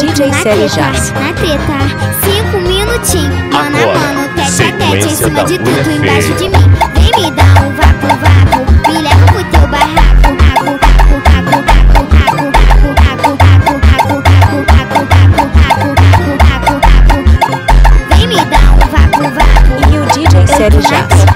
DJ Série Jazz. Na treta, cinco minutinhos, mano a Agora, mano, tete a tete, em cima de tudo, feia. embaixo de mim. Vem me dar um vapo, vapo, me leva pro teu barraco. Raco, raco, raco, raco, raco, raco, raco, raco, raco, raco, raco, raco, raco, raco, raco. Vem me dar um vapo, vapo. E o DJ Série tô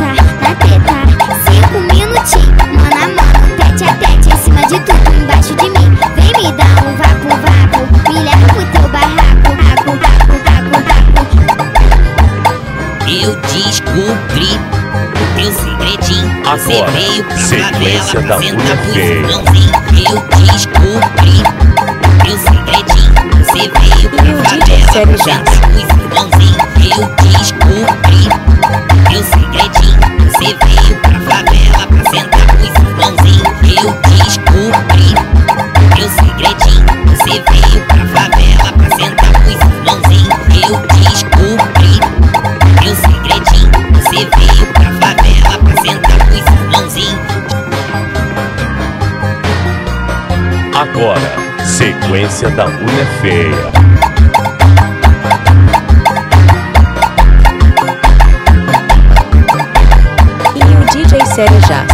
Eu descobri o teu segredinho. Você Agora, veio pra sequência favela da sentar feia. irmãozinhos. Eu descobri o teu segredinho. Você veio pra favela sentar pros Agora, sequência da mulher feia. E o DJ Série Jazz.